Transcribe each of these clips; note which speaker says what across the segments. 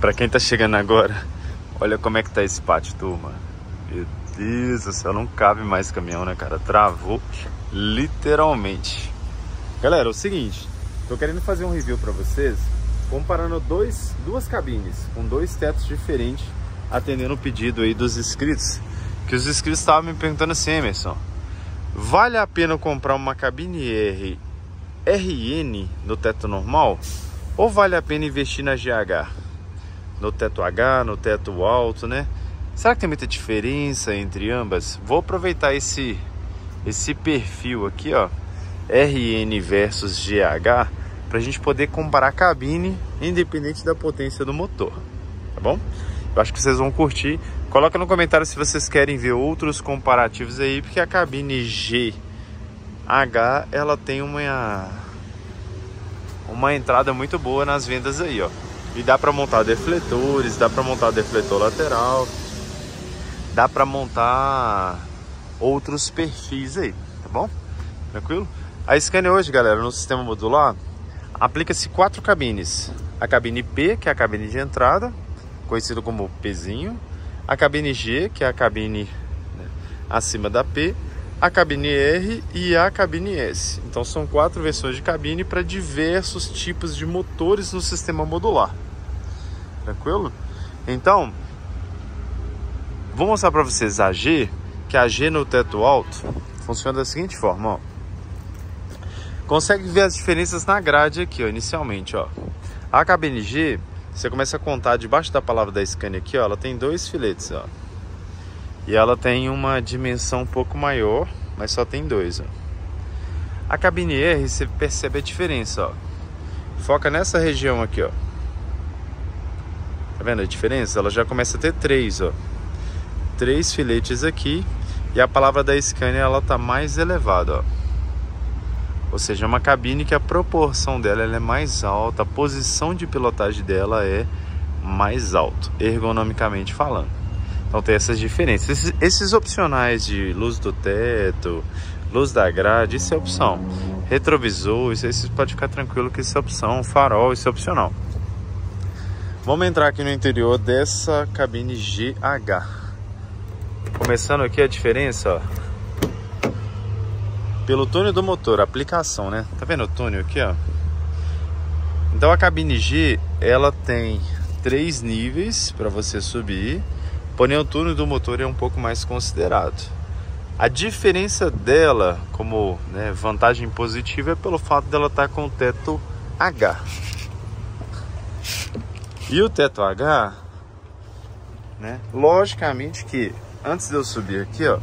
Speaker 1: Pra quem tá chegando agora, olha como é que tá esse pátio, turma. Meu Deus do céu, não cabe mais caminhão, né, cara? Travou literalmente. Galera, é o seguinte, tô querendo fazer um review pra vocês, comparando dois, duas cabines, com dois tetos diferentes, atendendo o pedido aí dos inscritos. Que os inscritos estavam me perguntando assim, Emerson, vale a pena comprar uma cabine R RN no teto normal? Ou vale a pena investir na GH? No teto H, no teto alto, né? Será que tem muita diferença entre ambas? Vou aproveitar esse esse perfil aqui, ó, RN versus GH, para a gente poder comparar a cabine independente da potência do motor, tá bom? Eu acho que vocês vão curtir. Coloca no comentário se vocês querem ver outros comparativos aí, porque a cabine GH ela tem uma uma entrada muito boa nas vendas aí, ó. E dá para montar defletores, dá para montar defletor lateral, dá para montar outros perfis aí, tá bom? Tranquilo? A Scania hoje, galera, no sistema modular, aplica-se quatro cabines. A cabine P, que é a cabine de entrada, conhecida como Pzinho. A cabine G, que é a cabine né, acima da P. A cabine R e a cabine S. Então são quatro versões de cabine para diversos tipos de motores no sistema modular. Tranquilo? Então, vou mostrar para vocês a G, que a G no teto alto funciona da seguinte forma, ó. Consegue ver as diferenças na grade aqui, ó, inicialmente, ó. A cabine G, você começa a contar debaixo da palavra da Scania aqui, ó, ela tem dois filetes, ó. E ela tem uma dimensão um pouco maior, mas só tem dois, ó. A cabine R, você percebe a diferença, ó. Foca nessa região aqui, ó. Vendo a diferença? Ela já começa a ter três, ó. Três filetes aqui. E a palavra da Scania, ela tá mais elevada, ó. Ou seja, é uma cabine que a proporção dela é mais alta, a posição de pilotagem dela é mais alto, ergonomicamente falando. Então tem essas diferenças. Esses, esses, opcionais de luz do teto, luz da grade, isso é opção. Retrovisor, isso você pode ficar tranquilo que isso é opção. Farol, isso é opcional. Vamos entrar aqui no interior dessa cabine GH. Começando aqui a diferença, ó. Pelo túnel do motor, aplicação, né? Tá vendo o túnel aqui, ó? Então a cabine G, ela tem três níveis para você subir, porém o túnel do motor é um pouco mais considerado. A diferença dela, como né, vantagem positiva, é pelo fato dela estar tá com o teto H. E o teto H, né? Logicamente que antes de eu subir aqui, ó.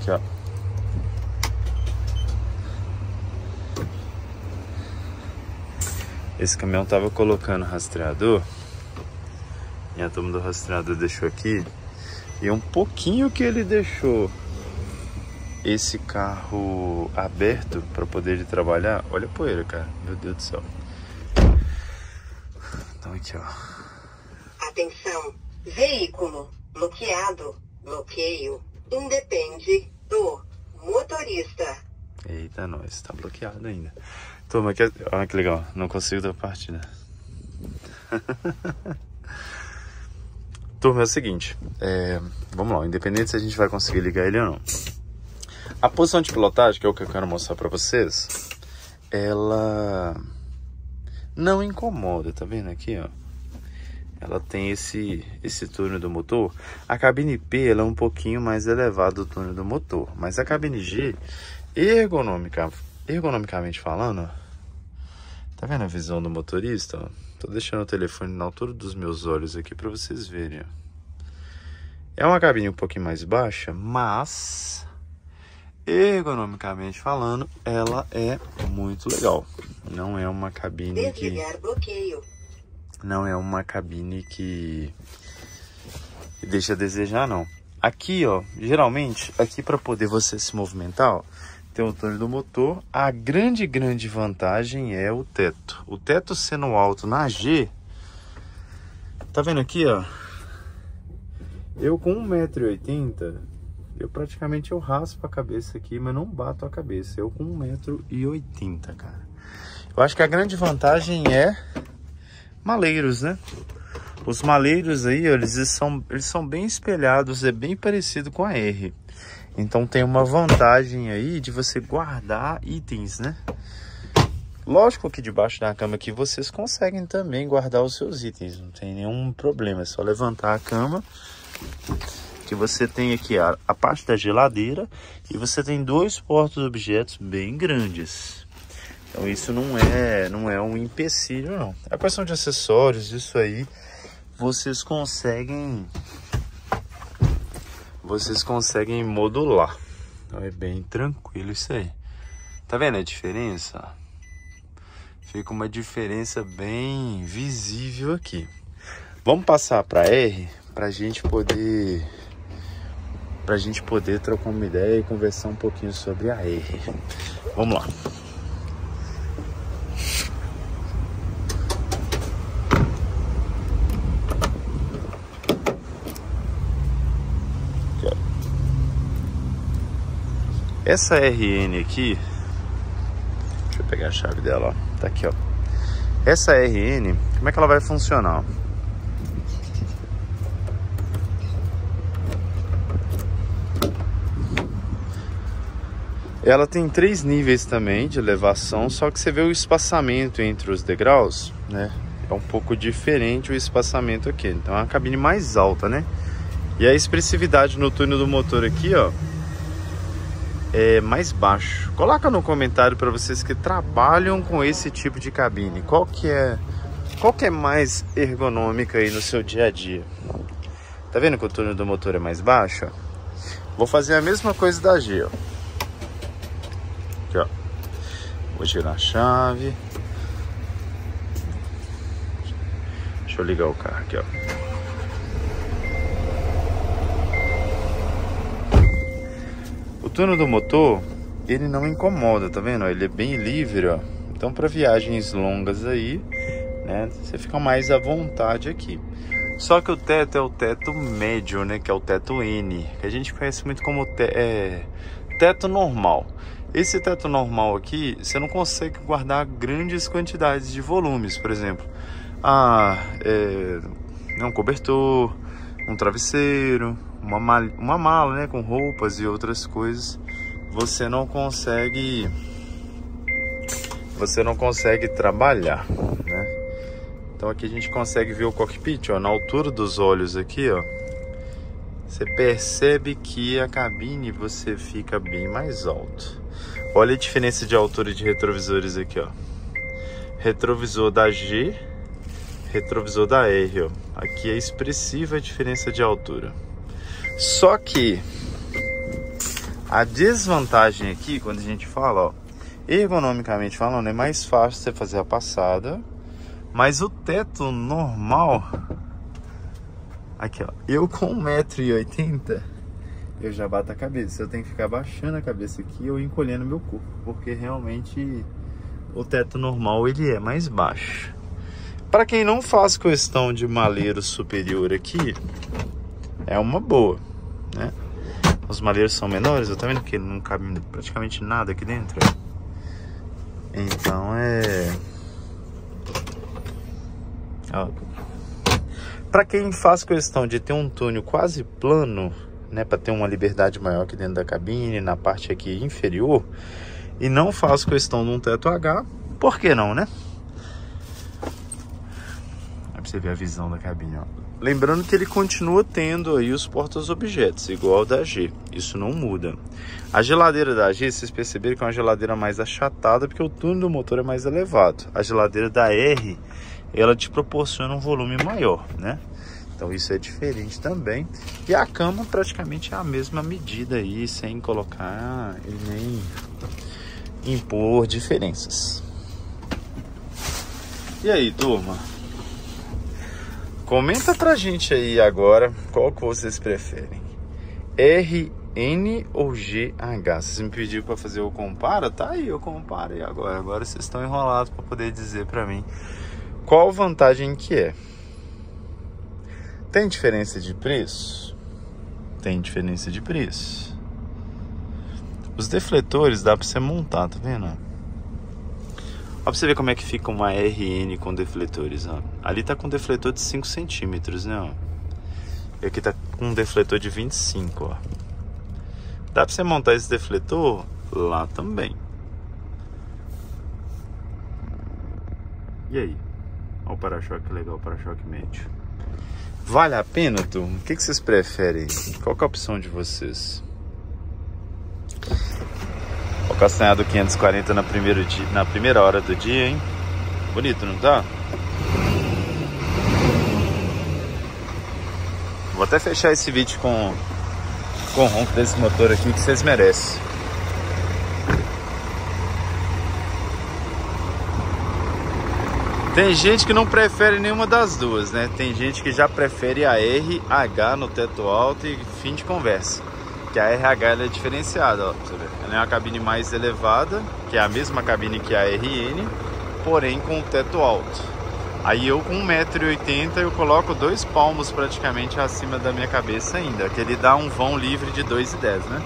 Speaker 1: Aqui, ó. Esse caminhão tava colocando rastreador. E a turma do rastreador deixou aqui. E um pouquinho que ele deixou esse carro aberto para poder trabalhar, olha a poeira, cara. Meu Deus do céu. Então aqui, ó.
Speaker 2: Atenção, veículo bloqueado, bloqueio independe do motorista.
Speaker 1: Eita, nós, tá bloqueado ainda. Turma, que, olha que legal, não consigo dar partida. Turma, é o seguinte, é, vamos lá, independente se a gente vai conseguir ligar ele ou não. A posição de pilotagem, que é o que eu quero mostrar para vocês, ela não incomoda, tá vendo aqui, ó? Ela tem esse esse túnel do motor. A cabine P ela é um pouquinho mais elevada do túnel do motor, mas a cabine G, ergonomicamente falando, tá vendo a visão do motorista? Ó? Tô deixando o telefone na altura dos meus olhos aqui para vocês verem. Ó. É uma cabine um pouquinho mais baixa, mas ergonomicamente falando, ela é muito legal. Não é uma cabine que bloqueio. não é uma cabine que, que deixa a desejar não. Aqui, ó, geralmente, aqui para poder você se movimentar, ó, tem o túnel do motor. A grande, grande vantagem é o teto. O teto sendo alto na G, tá vendo aqui, ó? Eu com 1,80m, eu praticamente eu raspo a cabeça aqui, mas não bato a cabeça. Eu com 1,80m, cara. Eu acho que a grande vantagem é maleiros, né? Os maleiros aí, eles são, eles são bem espelhados, é bem parecido com a R. Então tem uma vantagem aí de você guardar itens, né? Lógico que debaixo da cama aqui vocês conseguem também guardar os seus itens, não tem nenhum problema, é só levantar a cama que você tem aqui a, a parte da geladeira e você tem dois portos-objetos bem grandes. Então isso não é, não é um empecilho não. A questão de acessórios, isso aí, vocês conseguem vocês conseguem modular. Então é bem tranquilo isso aí. Tá vendo a diferença? fica uma diferença bem visível aqui. Vamos passar para R para a gente poder para a gente poder trocar uma ideia e conversar um pouquinho sobre a R. Vamos lá. Essa RN aqui, deixa eu pegar a chave dela, ó. Tá aqui, ó. Essa RN, como é que ela vai funcionar? Ela tem três níveis também de elevação, só que você vê o espaçamento entre os degraus, né? É um pouco diferente o espaçamento aqui. Então é uma cabine mais alta, né? E a expressividade no túnel do motor aqui, ó, é, mais baixo. Coloca no comentário para vocês que trabalham com esse tipo de cabine. Qual que é qual que é mais ergonômica aí no seu dia a dia? Tá vendo que o túnel do motor é mais baixo? Vou fazer a mesma coisa da G, ó. Aqui, ó. Vou tirar a chave. Deixa eu ligar o carro aqui, ó. túnel do motor, ele não incomoda, tá vendo? Ele é bem livre, ó. Então, para viagens longas aí, né, você fica mais à vontade aqui. Só que o teto é o teto médio, né, que é o teto N, que a gente conhece muito como te é, teto normal. Esse teto normal aqui, você não consegue guardar grandes quantidades de volumes, por exemplo. Ah, é, um cobertor, um travesseiro, uma mala, uma mala né, com roupas e outras coisas, você não consegue você não consegue trabalhar, né? Então aqui a gente consegue ver o cockpit, ó, na altura dos olhos aqui, ó. Você percebe que a cabine você fica bem mais alto. Olha a diferença de altura de retrovisores aqui, ó. Retrovisor da G, retrovisor da R, ó. Aqui é expressiva a diferença de altura. Só que a desvantagem aqui, quando a gente fala, ó, ergonomicamente falando, é mais fácil você fazer a passada, mas o teto normal, aqui ó, eu com 1,80m, eu já bato a cabeça. Eu tenho que ficar baixando a cabeça aqui ou encolhendo meu corpo, porque realmente o teto normal ele é mais baixo. Para quem não faz questão de maleiro superior aqui, é uma boa né? Os malheiros são menores, eu tô vendo que não cabe praticamente nada aqui dentro. Então é... Ó. Pra quem faz questão de ter um túnel quase plano, né? Pra ter uma liberdade maior aqui dentro da cabine, na parte aqui inferior, e não faz questão de um teto H, por que não, né? Aí pra você ver a visão da cabine, ó. Lembrando que ele continua tendo aí os portas-objetos, igual da G. Isso não muda. A geladeira da G, vocês perceberam que é uma geladeira mais achatada, porque o túnel do motor é mais elevado. A geladeira da R, ela te proporciona um volume maior, né? Então isso é diferente também. E a cama praticamente é a mesma medida aí, sem colocar e nem impor diferenças. E aí, turma? Comenta pra gente aí agora qual que vocês preferem. RN ou GH? Vocês me pediram para fazer o compara? Tá aí, eu comparei agora. Agora vocês estão enrolados para poder dizer para mim qual vantagem que é. Tem diferença de preço? Tem diferença de preço. Os defletores dá para você montar, tá vendo? pra você ver como é que fica uma RN com defletores, ó. Ali tá com defletor de 5 centímetros, né, ó. E aqui tá com um defletor de 25, ó. Dá pra você montar esse defletor lá também. E aí? Olha o para-choque legal, para-choque médio. Vale a pena, turma? O que, que vocês preferem? Qual é a opção de vocês? O castanhado 540 na, primeiro dia, na primeira hora do dia, hein? Bonito, não tá? Vou até fechar esse vídeo com, com o ronco desse motor aqui que vocês merecem. Tem gente que não prefere nenhuma das duas, né? Tem gente que já prefere a RH no teto alto e fim de conversa. Que a RH é diferenciada, ó, você ver. Ela é uma cabine mais elevada, que é a mesma cabine que a RN, porém com o teto alto. Aí eu com 1,80m eu coloco dois palmos praticamente acima da minha cabeça ainda, que ele dá um vão livre de 2,10, né?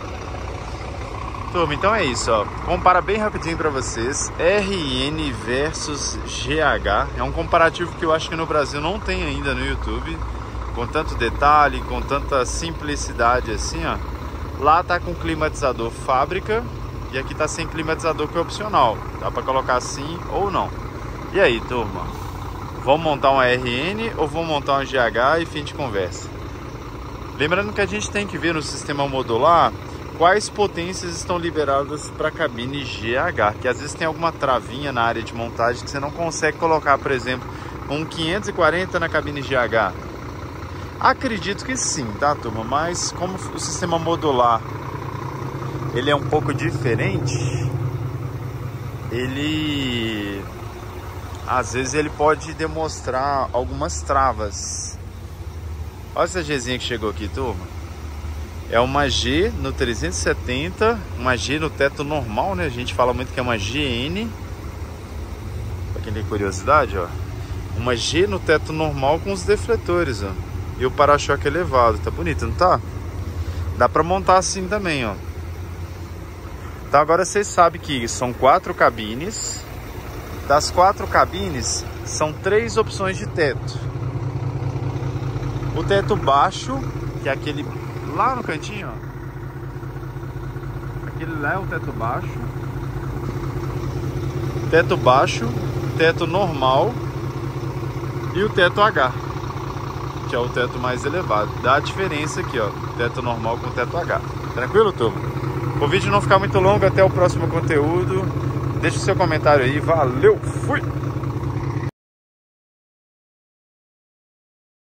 Speaker 1: Turma, então é isso, ó. Compara bem rapidinho para vocês. RN versus GH. É um comparativo que eu acho que no Brasil não tem ainda no YouTube. Com tanto detalhe, com tanta simplicidade assim, ó. Lá tá com climatizador fábrica e aqui tá sem climatizador que é opcional. Dá para colocar assim ou não. E aí, turma? Vamos montar uma RN ou vamos montar uma GH e fim de conversa? Lembrando que a gente tem que ver no sistema modular quais potências estão liberadas para a cabine GH, que às vezes tem alguma travinha na área de montagem que você não consegue colocar, por exemplo, um 540 na cabine GH. Acredito que sim, tá, turma? Mas como o sistema modular ele é um pouco diferente, ele às vezes ele pode demonstrar algumas travas. Olha essa Gzinha que chegou aqui, turma. É uma G no 370, uma G no teto normal, né? A gente fala muito que é uma GN. Pra quem tem curiosidade, ó. Uma G no teto normal com os defletores, ó. E o para-choque elevado. Tá bonito, não tá? Dá pra montar assim também, ó. Então agora vocês sabem que são quatro cabines. Das quatro cabines, são três opções de teto. O teto baixo, que é aquele lá no cantinho, ó. Aquele lá é o teto baixo. Teto baixo, teto normal e o teto H, que é o teto mais elevado. Dá a diferença aqui, ó, teto normal com teto H. Tranquilo, turma? O vídeo não ficar muito longo, até o próximo conteúdo. Deixe seu comentário aí. Valeu, fui!